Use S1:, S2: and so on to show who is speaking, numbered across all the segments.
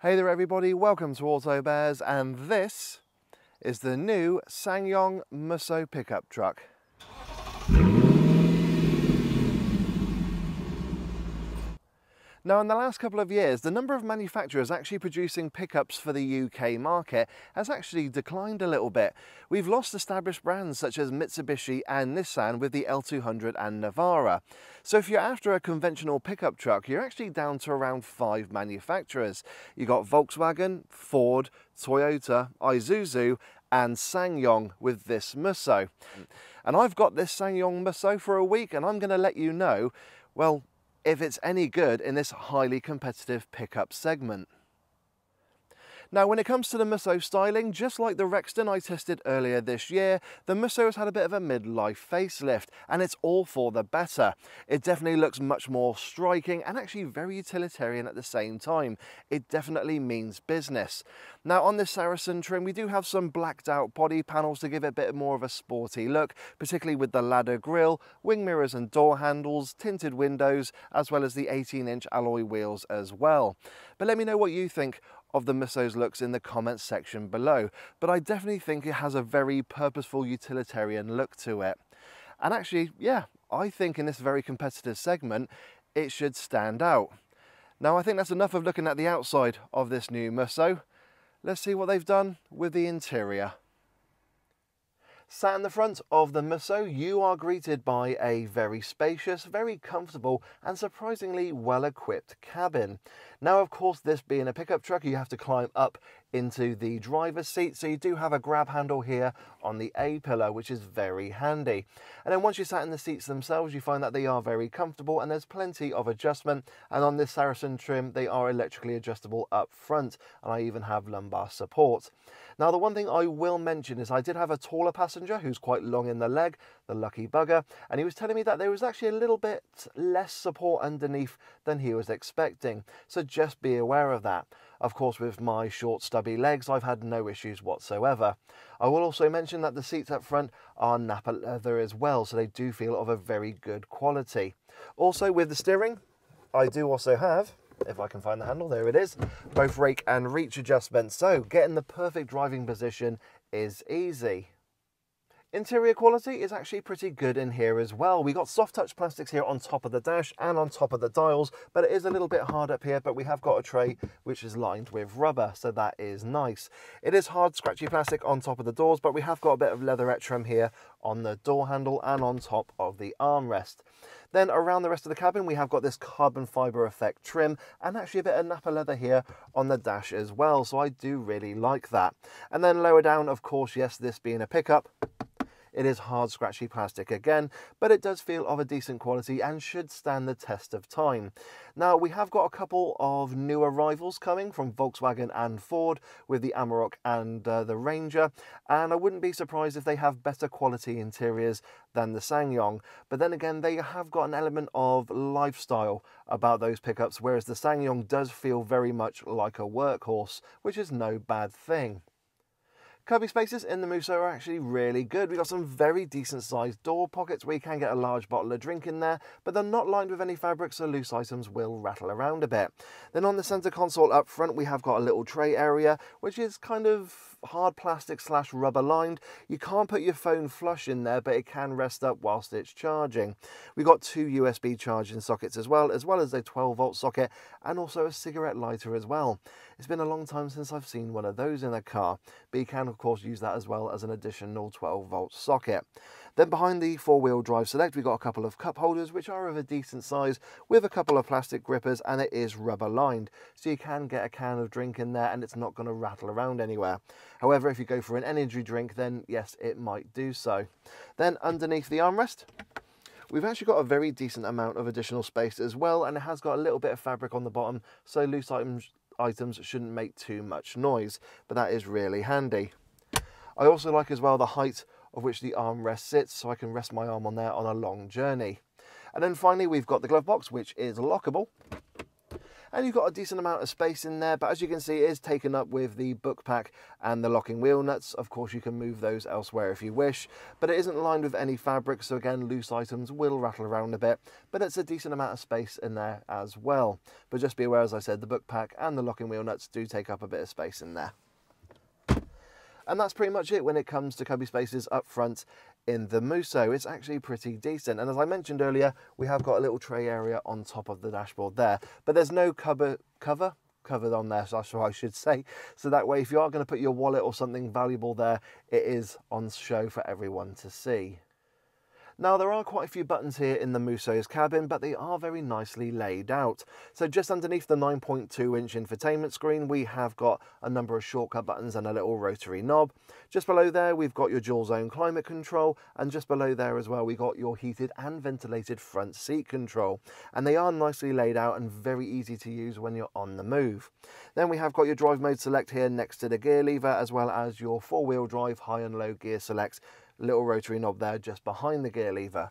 S1: Hey there everybody, welcome to Auto Bears and this is the new SsangYong Musso pickup truck. Now, in the last couple of years, the number of manufacturers actually producing pickups for the UK market has actually declined a little bit. We've lost established brands such as Mitsubishi and Nissan with the L200 and Navara. So if you're after a conventional pickup truck, you're actually down to around five manufacturers. You've got Volkswagen, Ford, Toyota, Isuzu, and SsangYong with this Musso. And I've got this SsangYong Musso for a week and I'm going to let you know, well, if it's any good in this highly competitive pickup segment. Now, when it comes to the Musso styling, just like the Rexton I tested earlier this year, the Musso has had a bit of a midlife facelift, and it's all for the better. It definitely looks much more striking and actually very utilitarian at the same time. It definitely means business. Now, on this Saracen trim, we do have some blacked out body panels to give it a bit more of a sporty look, particularly with the ladder grille, wing mirrors and door handles, tinted windows, as well as the 18-inch alloy wheels as well. But let me know what you think of the Musso's looks in the comments section below, but I definitely think it has a very purposeful utilitarian look to it. And actually, yeah, I think in this very competitive segment, it should stand out. Now I think that's enough of looking at the outside of this new Musso. Let's see what they've done with the interior. Sat in the front of the Musso, you are greeted by a very spacious, very comfortable and surprisingly well-equipped cabin. Now, of course, this being a pickup truck, you have to climb up into the driver's seat, so you do have a grab handle here on the A-pillar, which is very handy. And then once you're sat in the seats themselves, you find that they are very comfortable and there's plenty of adjustment. And on this Saracen trim, they are electrically adjustable up front, and I even have lumbar support. Now, the one thing I will mention is I did have a taller passenger who's quite long in the leg, the lucky bugger, and he was telling me that there was actually a little bit less support underneath than he was expecting. So just be aware of that. Of course, with my short stubby legs, I've had no issues whatsoever. I will also mention that the seats up front are Nappa leather as well, so they do feel of a very good quality. Also, with the steering, I do also have if I can find the handle, there it is, both rake and reach adjustments. So getting the perfect driving position is easy. Interior quality is actually pretty good in here as well. We got soft touch plastics here on top of the dash and on top of the dials, but it is a little bit hard up here, but we have got a tray which is lined with rubber, so that is nice. It is hard scratchy plastic on top of the doors, but we have got a bit of leatherette trim here on the door handle and on top of the armrest. Then around the rest of the cabin, we have got this carbon fiber effect trim and actually a bit of Nappa leather here on the dash as well. So I do really like that. And then lower down, of course, yes, this being a pickup, it is hard scratchy plastic again, but it does feel of a decent quality and should stand the test of time. Now we have got a couple of new arrivals coming from Volkswagen and Ford with the Amarok and uh, the Ranger and I wouldn't be surprised if they have better quality interiors than the SsangYong but then again they have got an element of lifestyle about those pickups whereas the SsangYong does feel very much like a workhorse which is no bad thing. Cubby spaces in the Musso are actually really good. We've got some very decent sized door pockets where you can get a large bottle of drink in there, but they're not lined with any fabric, so loose items will rattle around a bit. Then on the center console up front, we have got a little tray area, which is kind of hard plastic slash rubber lined. You can't put your phone flush in there, but it can rest up whilst it's charging. We've got two USB charging sockets as well, as well as a 12 volt socket and also a cigarette lighter as well. It's been a long time since I've seen one of those in a car, but you can of course use that as well as an additional 12 volt socket. Then behind the four-wheel drive select, we've got a couple of cup holders, which are of a decent size, with a couple of plastic grippers, and it is rubber lined. So you can get a can of drink in there, and it's not going to rattle around anywhere. However, if you go for an energy drink, then yes, it might do so. Then underneath the armrest, We've actually got a very decent amount of additional space as well, and it has got a little bit of fabric on the bottom, so loose items, items shouldn't make too much noise, but that is really handy. I also like as well the height of which the armrest sits so I can rest my arm on there on a long journey. And then finally we've got the glove box which is lockable. And you've got a decent amount of space in there but as you can see it is taken up with the book pack and the locking wheel nuts. Of course you can move those elsewhere if you wish but it isn't lined with any fabric so again loose items will rattle around a bit but it's a decent amount of space in there as well. But just be aware as I said the book pack and the locking wheel nuts do take up a bit of space in there and that's pretty much it when it comes to cubby spaces up front in the Musso. It's actually pretty decent. And as I mentioned earlier, we have got a little tray area on top of the dashboard there, but there's no cover, cover covered on there, so I should say. So that way, if you are going to put your wallet or something valuable there, it is on show for everyone to see. Now there are quite a few buttons here in the Musso's cabin, but they are very nicely laid out. So just underneath the 9.2 inch infotainment screen, we have got a number of shortcut buttons and a little rotary knob. Just below there, we've got your dual zone climate control, and just below there as well, we got your heated and ventilated front seat control. And they are nicely laid out and very easy to use when you're on the move. Then we have got your drive mode select here next to the gear lever, as well as your four wheel drive high and low gear selects little rotary knob there just behind the gear lever.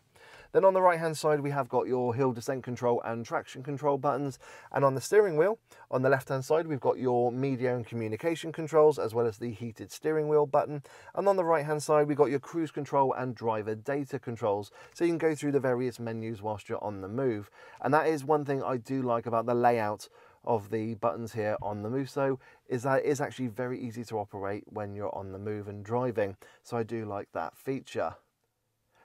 S1: Then on the right hand side we have got your hill descent control and traction control buttons. And on the steering wheel on the left hand side we've got your media and communication controls as well as the heated steering wheel button. And on the right hand side we've got your cruise control and driver data controls. So you can go through the various menus whilst you're on the move. And that is one thing I do like about the layout of the buttons here on the Musso is that it is actually very easy to operate when you're on the move and driving. So I do like that feature.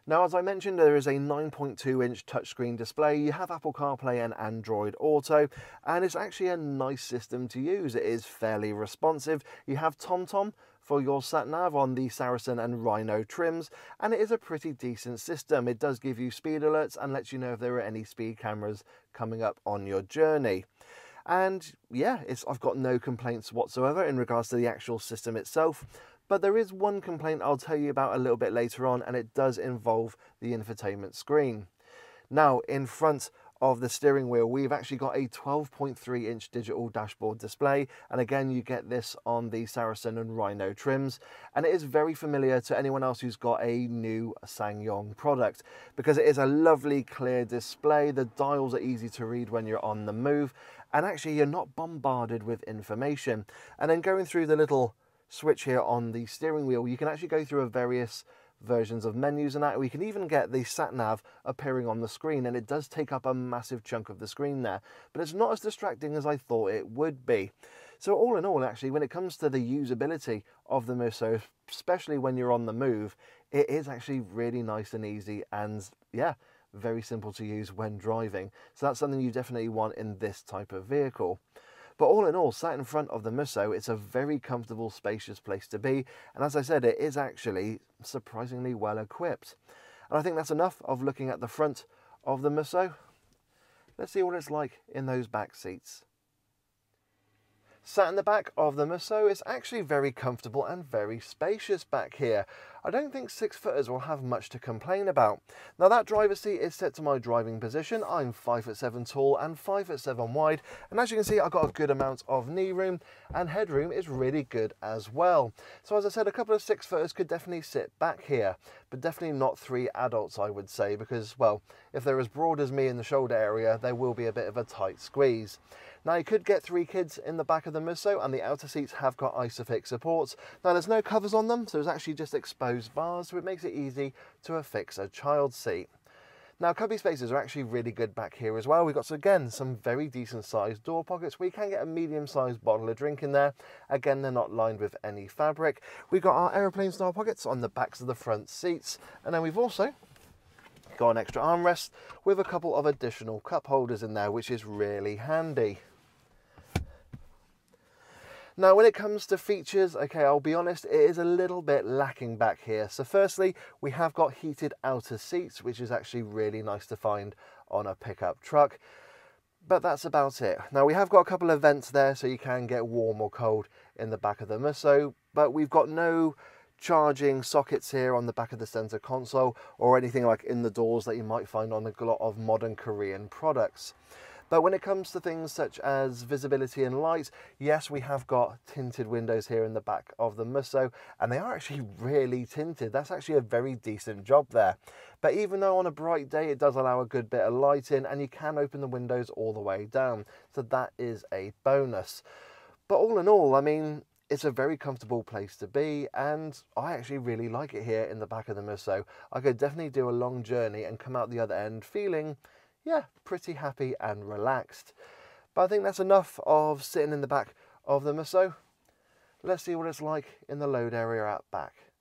S1: Now, as I mentioned, there is a 9.2 inch touchscreen display. You have Apple CarPlay and Android Auto, and it's actually a nice system to use. It is fairly responsive. You have TomTom for your sat nav on the Saracen and Rhino trims, and it is a pretty decent system. It does give you speed alerts and lets you know if there are any speed cameras coming up on your journey. And yeah, it's, I've got no complaints whatsoever in regards to the actual system itself. But there is one complaint I'll tell you about a little bit later on, and it does involve the infotainment screen. Now, in front of the steering wheel, we've actually got a 12.3 inch digital dashboard display. And again, you get this on the Saracen and Rhino trims. And it is very familiar to anyone else who's got a new SsangYong product because it is a lovely clear display. The dials are easy to read when you're on the move. And actually you're not bombarded with information. And then going through the little switch here on the steering wheel, you can actually go through a various versions of menus and that. We can even get the sat nav appearing on the screen and it does take up a massive chunk of the screen there, but it's not as distracting as I thought it would be. So all in all, actually, when it comes to the usability of the Musso, especially when you're on the move, it is actually really nice and easy and yeah, very simple to use when driving. So that's something you definitely want in this type of vehicle. But all in all, sat in front of the Musso, it's a very comfortable, spacious place to be. And as I said, it is actually surprisingly well equipped. And I think that's enough of looking at the front of the Musso. Let's see what it's like in those back seats. Sat in the back of the Musso, it's actually very comfortable and very spacious back here. I don't think six footers will have much to complain about. Now that driver's seat is set to my driving position. I'm five foot seven tall and five foot seven wide. And as you can see, I've got a good amount of knee room and headroom is really good as well. So as I said, a couple of six footers could definitely sit back here, but definitely not three adults, I would say, because, well, if they're as broad as me in the shoulder area, there will be a bit of a tight squeeze. Now you could get three kids in the back of the Musso and the outer seats have got Isofix supports. Now there's no covers on them, so it's actually just exposed bars, so it makes it easy to affix a child seat. Now cubby spaces are actually really good back here as well. We've got, again, some very decent sized door pockets you can get a medium sized bottle of drink in there. Again, they're not lined with any fabric. We've got our aeroplane style pockets on the backs of the front seats. And then we've also got an extra armrest with a couple of additional cup holders in there, which is really handy. Now, when it comes to features, okay, I'll be honest, it is a little bit lacking back here. So firstly, we have got heated outer seats, which is actually really nice to find on a pickup truck. But that's about it. Now, we have got a couple of vents there, so you can get warm or cold in the back of the Musso, but we've got no charging sockets here on the back of the center console or anything like in the doors that you might find on a lot of modern Korean products. But when it comes to things such as visibility and light, yes, we have got tinted windows here in the back of the Musso, and they are actually really tinted. That's actually a very decent job there. But even though on a bright day it does allow a good bit of light in, and you can open the windows all the way down. So that is a bonus. But all in all, I mean, it's a very comfortable place to be and I actually really like it here in the back of the Musso. I could definitely do a long journey and come out the other end feeling, yeah, pretty happy and relaxed. But I think that's enough of sitting in the back of the Musso. Let's see what it's like in the load area out back.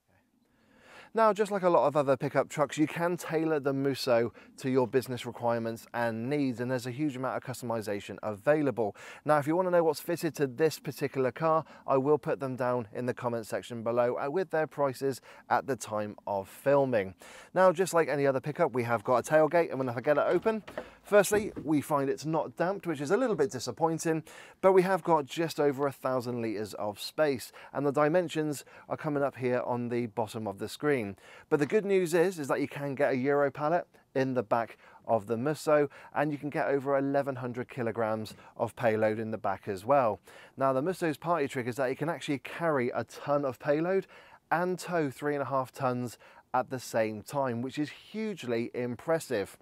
S1: Now, just like a lot of other pickup trucks, you can tailor the Musso to your business requirements and needs, and there's a huge amount of customization available. Now, if you want to know what's fitted to this particular car, I will put them down in the comment section below uh, with their prices at the time of filming. Now, just like any other pickup, we have got a tailgate, and when I get it open, firstly, we find it's not damped, which is a little bit disappointing, but we have got just over a thousand litres of space, and the dimensions are coming up here on the bottom of the screen. But the good news is, is that you can get a Euro pallet in the back of the Musso and you can get over 1100 kilograms of payload in the back as well. Now the Musso's party trick is that it can actually carry a ton of payload and tow three and a half tons at the same time, which is hugely impressive.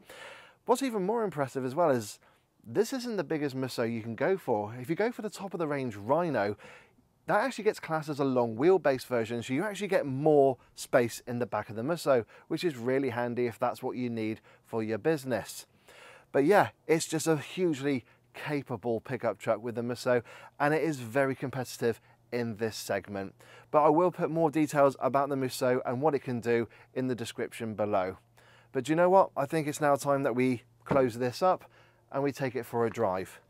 S1: What's even more impressive as well is this isn't the biggest Musso you can go for. If you go for the top of the range Rhino, that actually gets classed as a long wheelbase version, so you actually get more space in the back of the Musso, which is really handy if that's what you need for your business. But yeah, it's just a hugely capable pickup truck with the Musso, and it is very competitive in this segment. But I will put more details about the Musso and what it can do in the description below. But do you know what? I think it's now time that we close this up and we take it for a drive.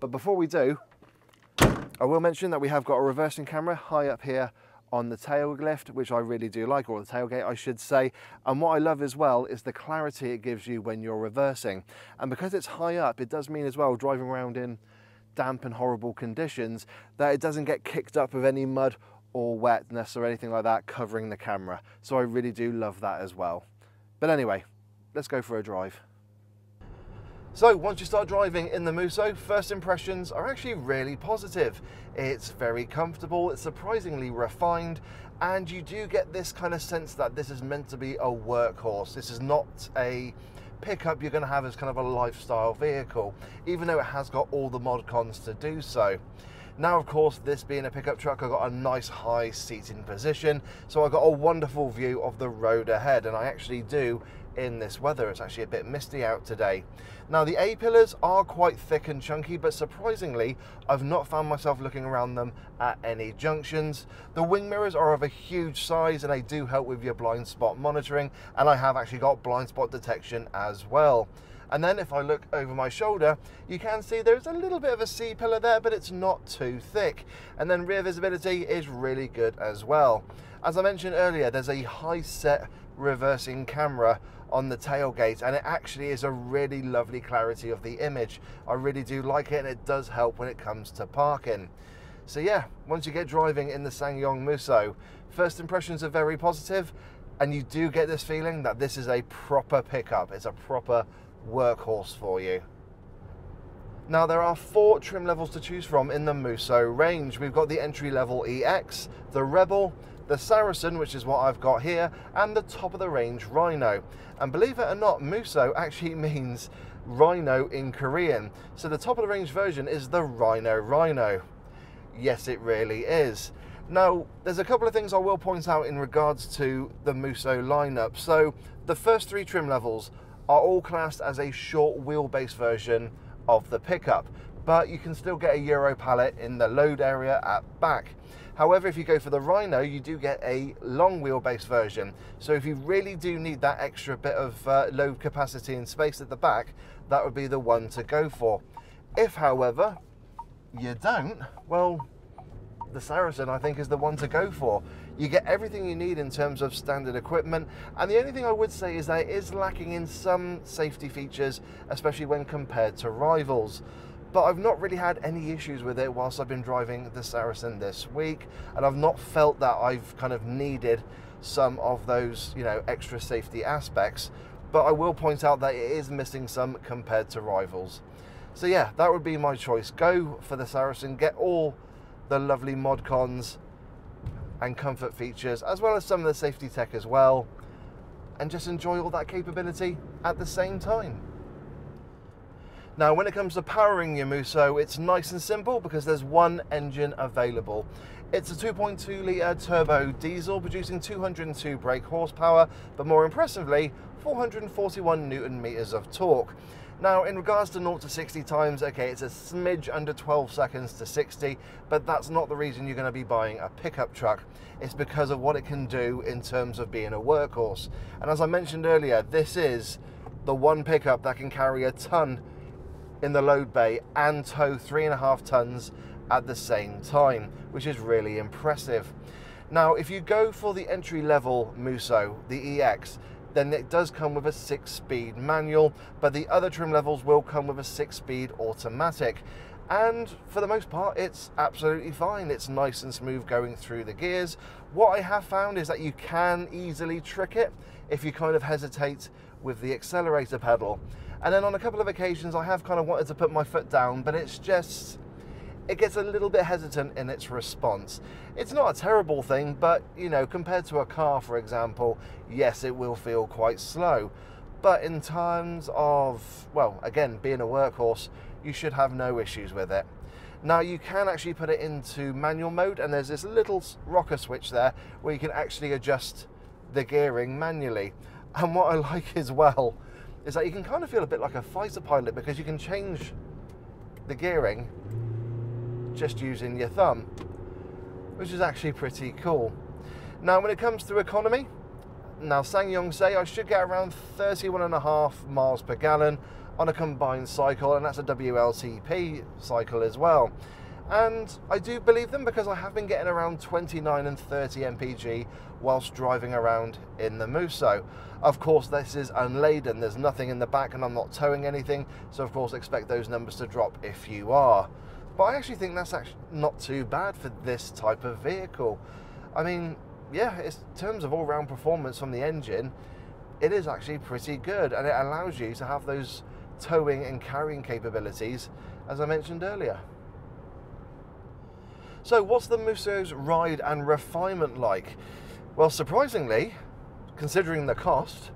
S1: But before we do, I will mention that we have got a reversing camera high up here on the tail lift, which I really do like, or the tailgate I should say. And what I love as well is the clarity it gives you when you're reversing. And because it's high up, it does mean as well driving around in damp and horrible conditions that it doesn't get kicked up with any mud or wetness or anything like that covering the camera. So I really do love that as well. But anyway, let's go for a drive. So once you start driving in the Musso, first impressions are actually really positive. It's very comfortable, it's surprisingly refined, and you do get this kind of sense that this is meant to be a workhorse. This is not a pickup you're going to have as kind of a lifestyle vehicle, even though it has got all the mod cons to do so. Now, of course, this being a pickup truck, I've got a nice high seating position, so I've got a wonderful view of the road ahead, and I actually do in this weather. It's actually a bit misty out today. Now the A-pillars are quite thick and chunky, but surprisingly, I've not found myself looking around them at any junctions. The wing mirrors are of a huge size and they do help with your blind spot monitoring, and I have actually got blind spot detection as well. And then if I look over my shoulder, you can see there's a little bit of a C-pillar there, but it's not too thick. And then rear visibility is really good as well. As I mentioned earlier, there's a high set reversing camera on the tailgate and it actually is a really lovely clarity of the image. I really do like it and it does help when it comes to parking. So yeah, once you get driving in the SsangYong Musso, first impressions are very positive and you do get this feeling that this is a proper pickup. It's a proper workhorse for you. Now there are four trim levels to choose from in the Musso range. We've got the entry level EX, the Rebel, the Saracen, which is what I've got here, and the top of the range Rhino. And believe it or not, Musso actually means Rhino in Korean. So the top of the range version is the Rhino Rhino. Yes, it really is. Now, there's a couple of things I will point out in regards to the Musso lineup. So the first three trim levels are all classed as a short wheelbase version of the pickup, but you can still get a Euro pallet in the load area at back. However, if you go for the Rhino, you do get a long wheelbase version. So if you really do need that extra bit of uh, load capacity and space at the back, that would be the one to go for. If, however, you don't, well, the Saracen, I think, is the one to go for. You get everything you need in terms of standard equipment, and the only thing I would say is that it is lacking in some safety features, especially when compared to rivals but I've not really had any issues with it whilst I've been driving the Saracen this week, and I've not felt that I've kind of needed some of those, you know, extra safety aspects. But I will point out that it is missing some compared to rivals. So yeah, that would be my choice. Go for the Saracen, get all the lovely mod cons and comfort features, as well as some of the safety tech as well, and just enjoy all that capability at the same time. Now, when it comes to powering your Musso, it's nice and simple because there's one engine available. It's a 2.2 litre turbo diesel producing 202 brake horsepower, but more impressively, 441 newton meters of torque. Now, in regards to 0 to 60 times, okay, it's a smidge under 12 seconds to 60, but that's not the reason you're going to be buying a pickup truck. It's because of what it can do in terms of being a workhorse. And as I mentioned earlier, this is the one pickup that can carry a ton in the load bay and tow three and a half tons at the same time, which is really impressive. Now, if you go for the entry level Musso, the EX, then it does come with a six speed manual, but the other trim levels will come with a six speed automatic. And for the most part, it's absolutely fine. It's nice and smooth going through the gears. What I have found is that you can easily trick it if you kind of hesitate with the accelerator pedal. And then on a couple of occasions, I have kind of wanted to put my foot down, but it's just, it gets a little bit hesitant in its response. It's not a terrible thing, but you know, compared to a car, for example, yes, it will feel quite slow. But in terms of, well, again, being a workhorse, you should have no issues with it. Now you can actually put it into manual mode and there's this little rocker switch there where you can actually adjust the gearing manually. And what I like as well is that you can kind of feel a bit like a fighter pilot because you can change the gearing just using your thumb, which is actually pretty cool. Now, when it comes to economy, now SsangYong say I should get around 31 and a half miles per gallon on a combined cycle, and that's a WLTP cycle as well. And I do believe them because I have been getting around 29 and 30 mpg whilst driving around in the Musso. Of course, this is unladen, there's nothing in the back, and I'm not towing anything, so of course, expect those numbers to drop if you are. But I actually think that's actually not too bad for this type of vehicle. I mean, yeah, in terms of all round performance from the engine, it is actually pretty good, and it allows you to have those towing and carrying capabilities, as I mentioned earlier. So, what's the Musso's ride and refinement like? Well, surprisingly, considering the cost,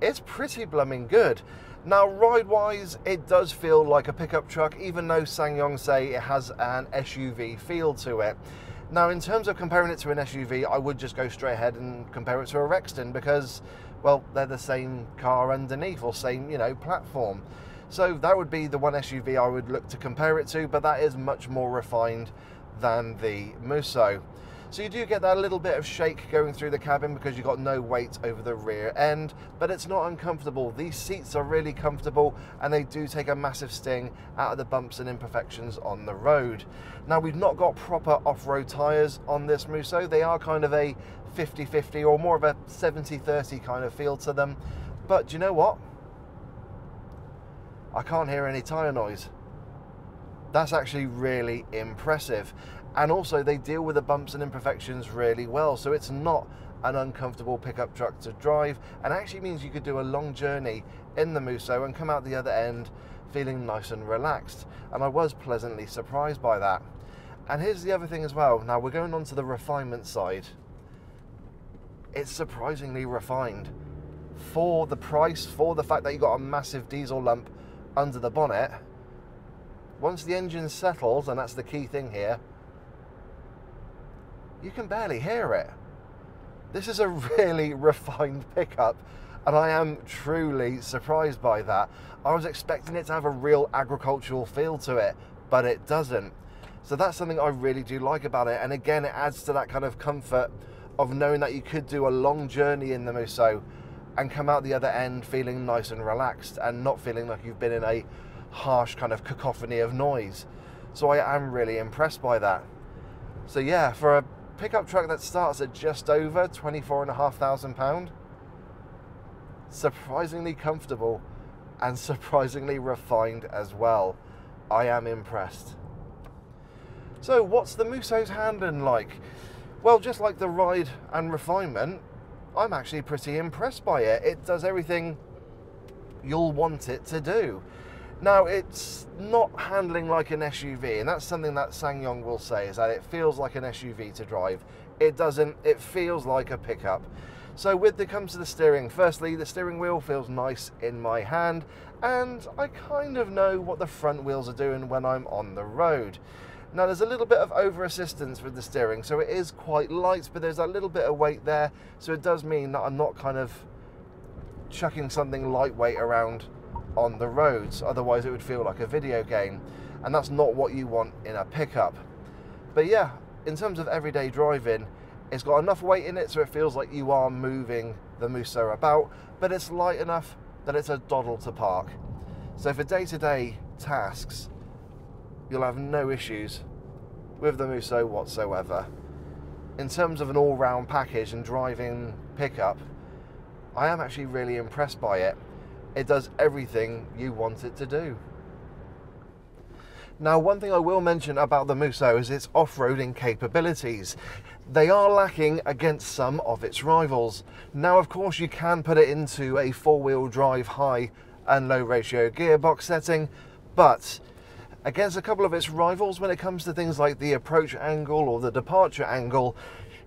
S1: it's pretty blooming good. Now, ride-wise, it does feel like a pickup truck, even though SsangYong say it has an SUV feel to it. Now, in terms of comparing it to an SUV, I would just go straight ahead and compare it to a Rexton because, well, they're the same car underneath or same, you know, platform. So that would be the one SUV I would look to compare it to, but that is much more refined than the Musso. So you do get that little bit of shake going through the cabin because you've got no weight over the rear end, but it's not uncomfortable. These seats are really comfortable and they do take a massive sting out of the bumps and imperfections on the road. Now we've not got proper off-road tyres on this Musso. They are kind of a 50-50 or more of a 70-30 kind of feel to them. But do you know what? I can't hear any tyre noise. That's actually really impressive. And also, they deal with the bumps and imperfections really well. So it's not an uncomfortable pickup truck to drive and actually means you could do a long journey in the Musso and come out the other end feeling nice and relaxed. And I was pleasantly surprised by that. And here's the other thing as well. Now we're going on to the refinement side. It's surprisingly refined. For the price, for the fact that you got a massive diesel lump under the bonnet, once the engine settles, and that's the key thing here, you can barely hear it. This is a really refined pickup, and I am truly surprised by that. I was expecting it to have a real agricultural feel to it, but it doesn't. So that's something I really do like about it. And again, it adds to that kind of comfort of knowing that you could do a long journey in the Musso and come out the other end feeling nice and relaxed and not feeling like you've been in a harsh kind of cacophony of noise. So I am really impressed by that. So yeah, for a pickup truck that starts at just over £24,500, surprisingly comfortable and surprisingly refined as well. I am impressed. So what's the Musso's handling like? Well, just like the ride and refinement, I'm actually pretty impressed by it. It does everything you'll want it to do. Now, it's not handling like an SUV, and that's something that SsangYong will say, is that it feels like an SUV to drive. It doesn't, it feels like a pickup. So with it comes to the steering, firstly, the steering wheel feels nice in my hand, and I kind of know what the front wheels are doing when I'm on the road. Now there's a little bit of over assistance with the steering, so it is quite light, but there's a little bit of weight there, so it does mean that I'm not kind of chucking something lightweight around on the roads, otherwise it would feel like a video game, and that's not what you want in a pickup. But yeah, in terms of everyday driving, it's got enough weight in it so it feels like you are moving the Musso about, but it's light enough that it's a doddle to park. So for day-to-day -day tasks, you'll have no issues with the Musso whatsoever. In terms of an all-round package and driving pickup, I am actually really impressed by it. It does everything you want it to do. Now, one thing I will mention about the Musso is its off-roading capabilities. They are lacking against some of its rivals. Now, of course, you can put it into a four-wheel drive high and low ratio gearbox setting, but against a couple of its rivals when it comes to things like the approach angle or the departure angle,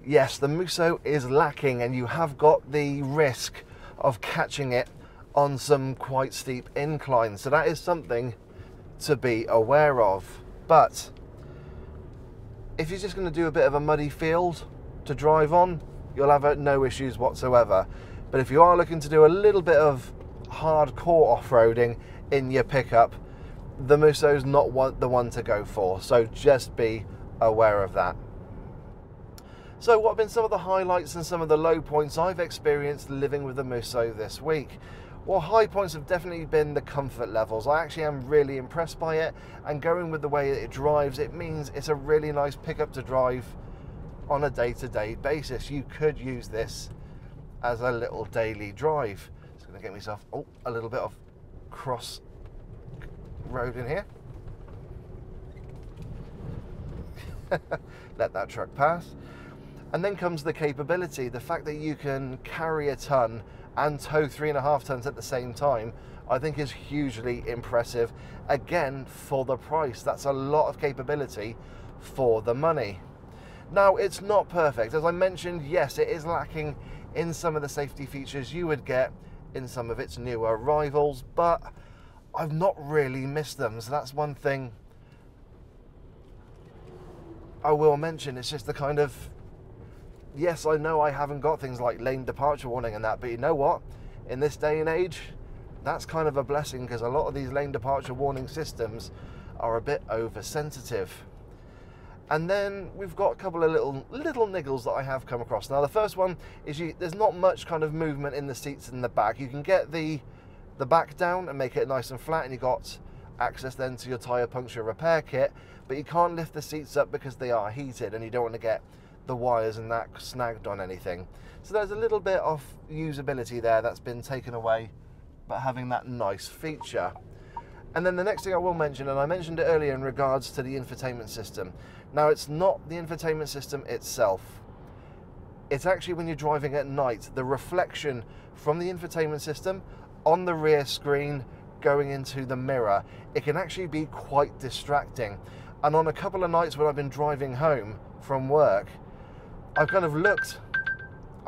S1: yes, the Musso is lacking and you have got the risk of catching it on some quite steep inclines. So that is something to be aware of. But if you're just going to do a bit of a muddy field to drive on, you'll have uh, no issues whatsoever. But if you are looking to do a little bit of hardcore off-roading in your pickup, the Musso's not one, the one to go for. So just be aware of that. So what have been some of the highlights and some of the low points I've experienced living with the Musso this week? Well, high points have definitely been the comfort levels. I actually am really impressed by it, and going with the way that it drives, it means it's a really nice pickup to drive on a day-to-day -day basis. You could use this as a little daily drive. Just gonna get myself, oh, a little bit of cross road in here. Let that truck pass. And then comes the capability, the fact that you can carry a ton and tow three and a half tons at the same time, I think is hugely impressive. Again, for the price, that's a lot of capability for the money. Now, it's not perfect. As I mentioned, yes, it is lacking in some of the safety features you would get in some of its newer rivals, but I've not really missed them. So that's one thing I will mention. It's just the kind of yes, I know I haven't got things like lane departure warning and that, but you know what? In this day and age, that's kind of a blessing because a lot of these lane departure warning systems are a bit oversensitive. And then we've got a couple of little little niggles that I have come across. Now the first one is you, there's not much kind of movement in the seats in the back. You can get the the back down and make it nice and flat and you've got access then to your tyre puncture repair kit, but you can't lift the seats up because they are heated and you don't want to get the wires and that snagged on anything. So there's a little bit of usability there that's been taken away, but having that nice feature. And then the next thing I will mention, and I mentioned it earlier in regards to the infotainment system. Now it's not the infotainment system itself. It's actually when you're driving at night, the reflection from the infotainment system on the rear screen going into the mirror, it can actually be quite distracting. And on a couple of nights when I've been driving home from work, I've kind of looked,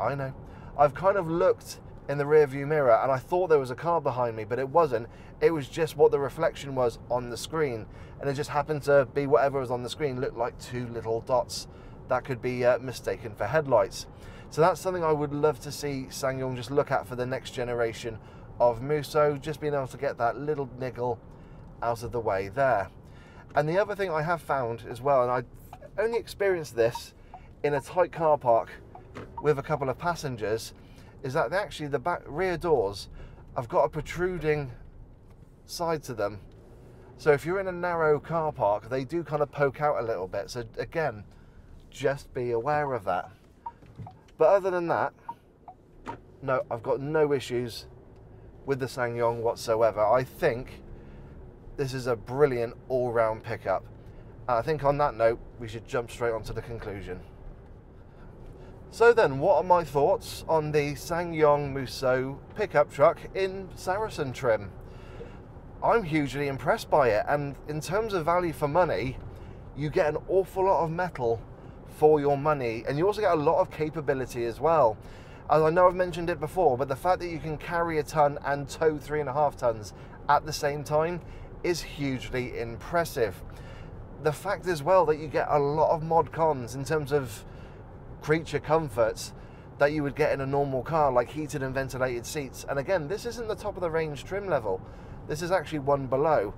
S1: I know, I've kind of looked in the rear view mirror and I thought there was a car behind me, but it wasn't. It was just what the reflection was on the screen. And it just happened to be whatever was on the screen looked like two little dots that could be uh, mistaken for headlights. So that's something I would love to see SsangYong just look at for the next generation of Musso, just being able to get that little niggle out of the way there. And the other thing I have found as well, and I only experienced this in a tight car park with a couple of passengers is that actually the back rear doors have got a protruding side to them. So if you're in a narrow car park, they do kind of poke out a little bit. So again, just be aware of that. But other than that, no, I've got no issues with the SsangYong whatsoever. I think this is a brilliant all-round pickup. And I think on that note, we should jump straight onto the conclusion. So then, what are my thoughts on the SsangYong Musso pickup truck in Saracen trim? I'm hugely impressed by it. And in terms of value for money, you get an awful lot of metal for your money, and you also get a lot of capability as well. As I know I've mentioned it before, but the fact that you can carry a ton and tow three and a half tons at the same time is hugely impressive. The fact as well that you get a lot of mod cons in terms of creature comforts that you would get in a normal car, like heated and ventilated seats. And again, this isn't the top of the range trim level. This is actually one below.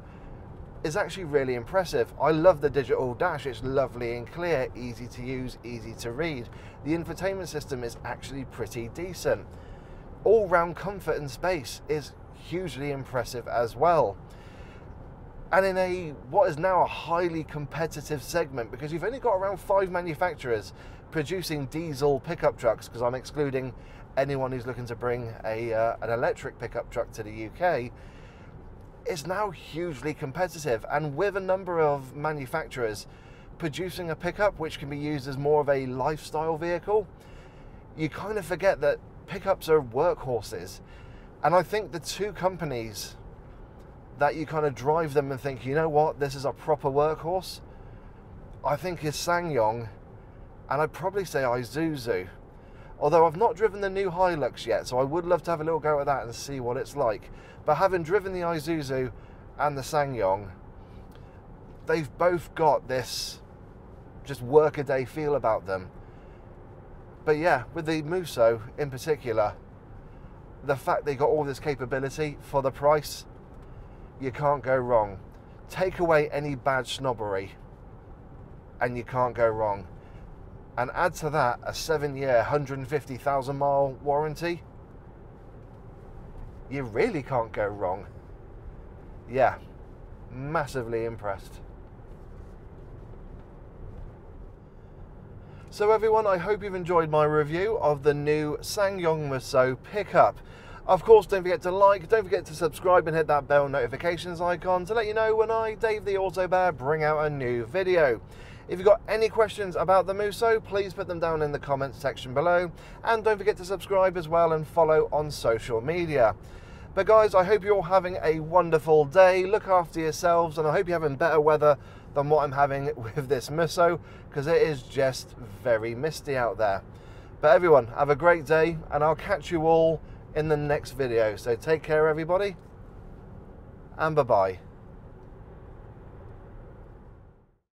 S1: Is actually really impressive. I love the digital dash. It's lovely and clear, easy to use, easy to read. The infotainment system is actually pretty decent. All round comfort and space is hugely impressive as well. And in a what is now a highly competitive segment, because you've only got around five manufacturers producing diesel pickup trucks, because I'm excluding anyone who's looking to bring a uh, an electric pickup truck to the UK. is now hugely competitive, and with a number of manufacturers producing a pickup which can be used as more of a lifestyle vehicle, you kind of forget that pickups are workhorses. And I think the two companies that you kind of drive them and think, you know what, this is a proper workhorse, I think is SsangYong, and I'd probably say Isuzu. Although I've not driven the new Hilux yet, so I would love to have a little go at that and see what it's like. But having driven the Isuzu and the SsangYong, they've both got this just workaday feel about them. But yeah, with the Musso in particular, the fact they got all this capability for the price, you can't go wrong. Take away any bad snobbery, and you can't go wrong. And add to that a seven year, 150,000 mile warranty, you really can't go wrong. Yeah, massively impressed. So everyone, I hope you've enjoyed my review of the new SsangYong Musso pickup. Of course, don't forget to like, don't forget to subscribe and hit that bell notifications icon to let you know when I, Dave the Auto Bear, bring out a new video. If you've got any questions about the Musso, please put them down in the comments section below. And don't forget to subscribe as well and follow on social media. But guys, I hope you're all having a wonderful day. Look after yourselves, and I hope you're having better weather than what I'm having with this Musso, because it is just very misty out there. But everyone, have a great day, and I'll catch you all in the next video. So take care, everybody, and bye bye.